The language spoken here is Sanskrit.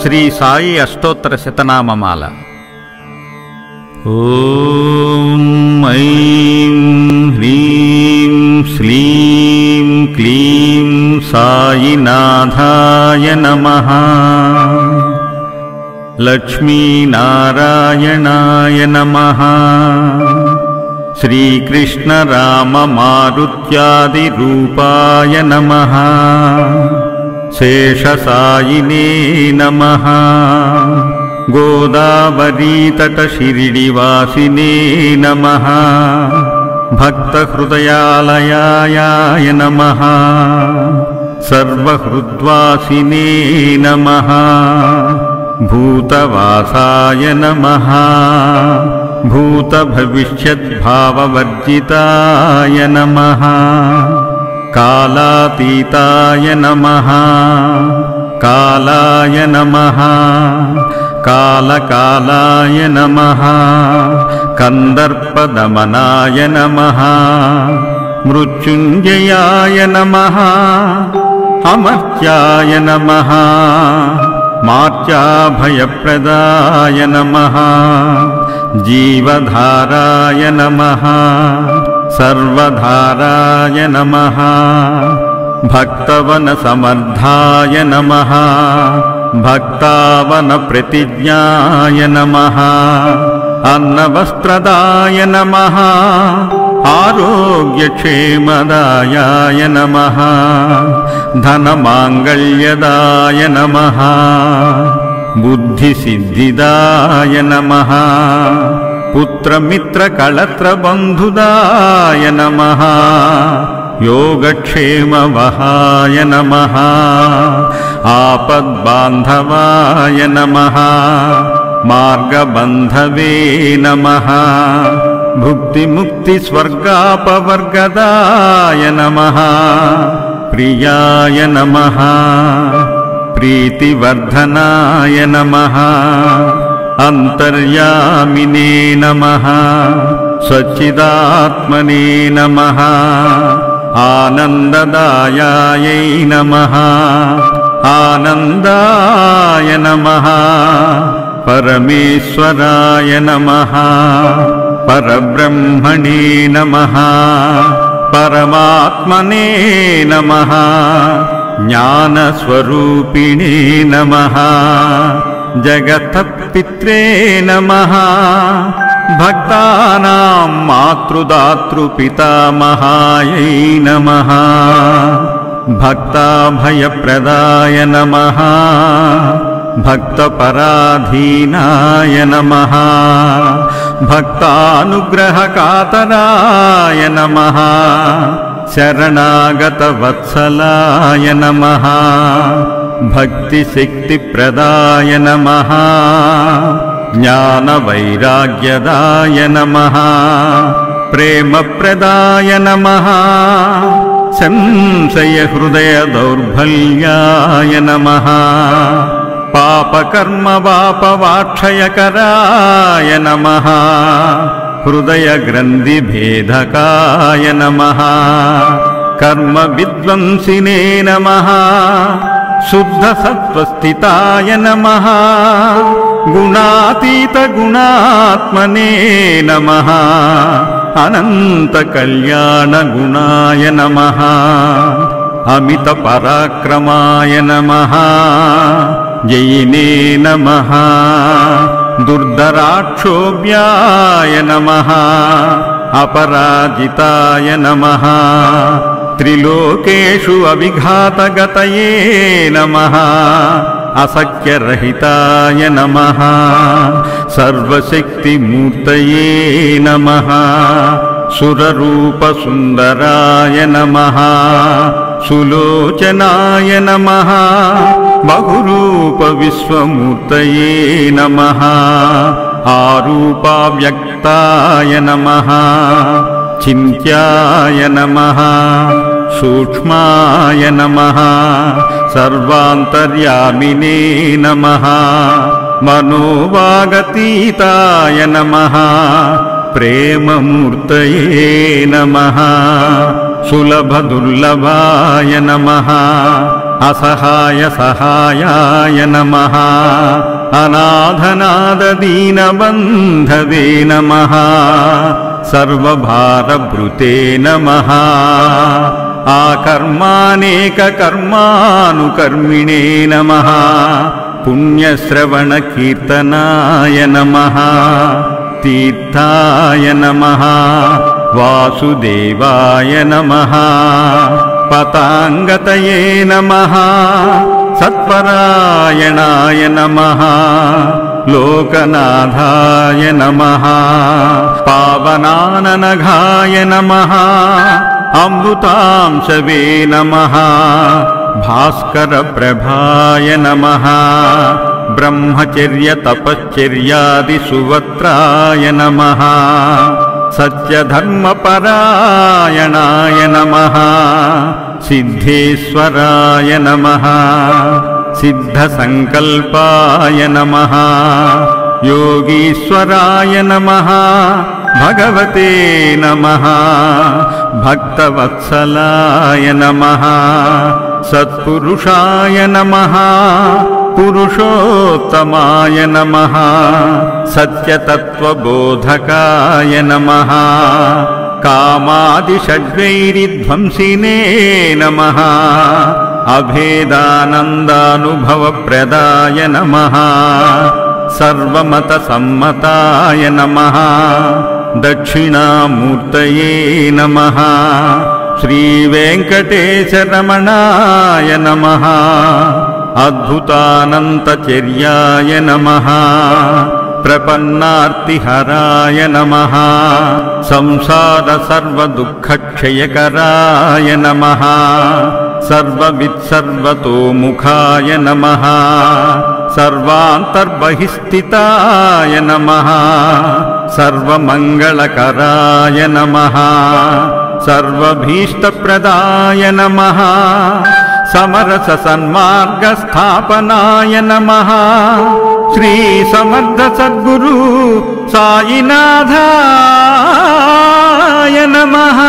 శ్రీ సాయి అష్టోత్తర శతనామమాల ఓం ఐం హ్రీం శ్లీం క్లీం సాయినాథాయ నమః లక్ష్మీనారాయణాయ నమః श्रीकृष्णराममारुत्यादिरूपाय नमः शेषसायिने नमः। गोदावरीतटशिरिडिवासिने नमः। भक्तहृदयालयाय नमः। सर्वहृद्वासिने नमः। भूतवासाय नमः। भूतभविष्यद्भाववर्जिताय नमः कालातीताय नमः। कालाय नमः। कालकालाय नमः। कन्दर्पदमनाय नमः। मृत्युञ्जयाय नमः। अमर्त्याय नमः। मार्चाभयप्रदाय नमः। जीवधाराय नमः सर्वधाराय नमः। भक्तवनसमर्थाय नमः। भक्तावनप्रतिज्ञाय नमः। अन्नवस्त्रदाय नमः। आरोग्यक्षेमदायाय नमः। धनमाङ्गल्यदाय नमः। बुद्धिसिद्धिदाय नमः। पुत्रमित्रकळत्रबन्धुदाय नमः। योगक्षेमवहाय नमः। आपद्बान्धवाय नमः। मार्गबन्धवे नमः। भुक्तिमुक्तिस्वर्गापवर्गदाय नमः। प्रियाय नमः। प्रीतिवर्धनाय नमः। अन्तर्यामिने नमः स्वच्चिदात्मने नमः आनन्ददायायै नमः आनन्दाय नमः परमेश्वराय नमः परब्रह्मणे नमः परमात्मने नमः ज्ञानस्वरूपिणे नमः जगतपित्रे नमः भक्तानां मातृदातृपितामहायै नमः। भक्ताभयप्रदाय नमः। भक्तपराधीनाय नमः। भक्तानुग्रहकातराय नमः। शरणागतवत्सलाय नमः भक्तिशक्तिप्रदाय नमः। ज्ञानवैराग्यदाय नमः। प्रेमप्रदाय नमः। संशयहृदयदौर्बल्याय नमः। पापकर्मवापवाक्षयकराय नमः। हृदयग्रन्थिभेदकाय नमः। कर्मविद्वंसिने नमः शुद्धसत्त्वस्थिताय नमः। गुणातीतगुणात्मने नमः। अनन्तकल्याणगुणाय नमः। अमितपराक्रमाय नमः। जयिने नमः। दुर्धराक्षोभ्याय नमः। अपराजिताय नमः त्रिलोकेषु अविघातगतये नमः। असख्यरहिताय नमः। सर्वशक्तिमूर्तये नमः। सुररूपसुन्दराय नमः। सुलोचनाय नमः। बहुरूपविश्वमूर्तये नमः। आरूपाव्यक्ताय नमः। चिन्त्याय नमः। सूक्ष्माय नमः। सर्वान्तर्यामिने नमः। मनोवागतीताय नमः। प्रेममूर्तये नमः। सुलभदुर्लभाय नमः। असहाय सहायाय नमः। अनाथनाददीनबन्धवे नमः। सर्वभारभृते नमः। आकर्मानेककर्मानुकर्मिणे नमः। पुण्यश्रवणकीर्तनाय नमः। तीर्थाय नमः। वासुदेवाय नमः। पताङ्गतये नमः। सत्परायणाय नमः। लोकनाथाय नमः पावनाननघाय नमः अमृतांशवे नमः भास्करप्रभाय नमः ब्रह्मचर्यतपश्चर्यादिसुवत्राय नमः सत्यधर्मपरायणाय नमः सिद्धेश्वराय नमः। सिद्धसङ्कल्पाय नमः। योगीश्वराय नमः। भगवते नमः। भक्तवत्सलाय नमः। सत्पुरुषाय नमः। पुरुषोत्तमाय नमः। सत्यतत्त्वबोधकाय नमः। कामादिषड्वैरिध्वंसिने नमः। अभेदानन्दानुभवप्रदाय नमः। सर्वमतसम्मताय नमः। दक्षिणामूर्तये नमः। श्रीवेङ्कटेशरमणाय नमः। अद्भुतानन्तचर्याय नमः। प्रपन्नार्तिहराय नमः। संसारसर्वदुःखक्षयकराय नमः सर्ववित्सर्वतोमुखाय नमः। सर्वान्तर्बहिस्थिताय नमः। सर्वमङ्गलकराय नमः। सर्वभीष्टप्रदाय नमः। समरससन्मार्गस्थापनाय नमः। श्रीसमर्थसद्गुरु सायिनाथाय नमः।